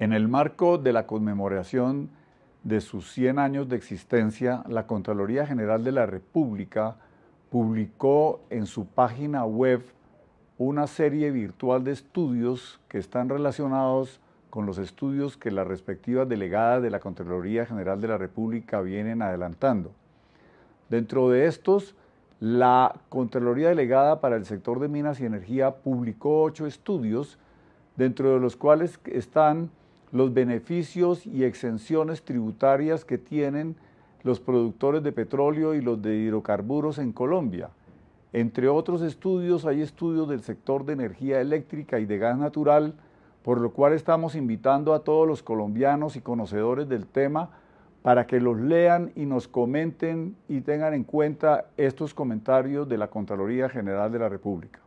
En el marco de la conmemoración de sus 100 años de existencia, la Contraloría General de la República publicó en su página web una serie virtual de estudios que están relacionados con los estudios que las respectivas delegadas de la Contraloría General de la República vienen adelantando. Dentro de estos, la Contraloría Delegada para el sector de minas y energía publicó ocho estudios, dentro de los cuales están los beneficios y exenciones tributarias que tienen los productores de petróleo y los de hidrocarburos en Colombia. Entre otros estudios hay estudios del sector de energía eléctrica y de gas natural, por lo cual estamos invitando a todos los colombianos y conocedores del tema para que los lean y nos comenten y tengan en cuenta estos comentarios de la Contraloría General de la República.